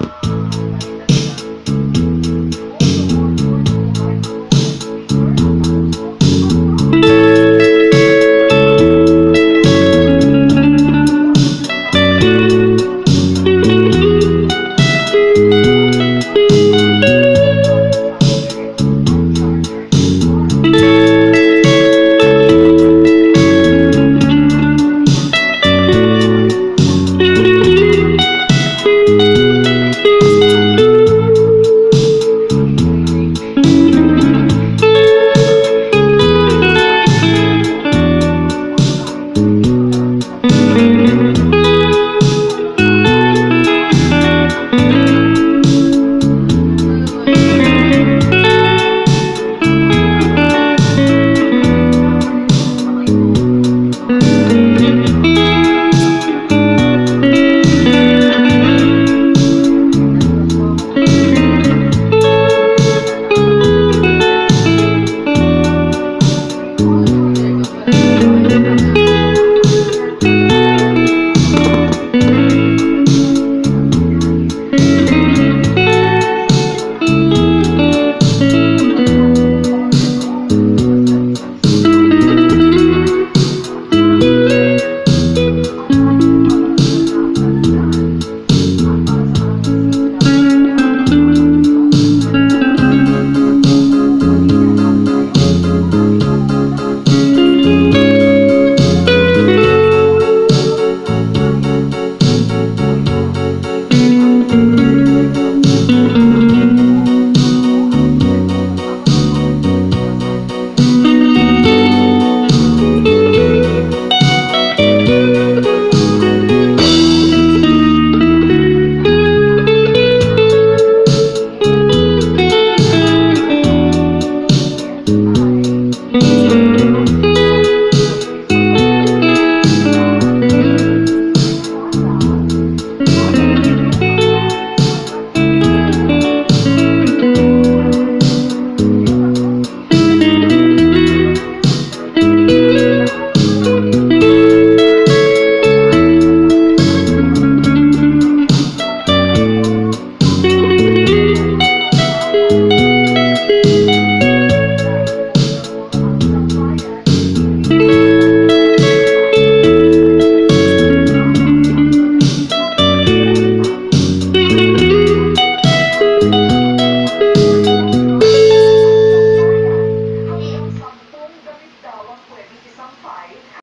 you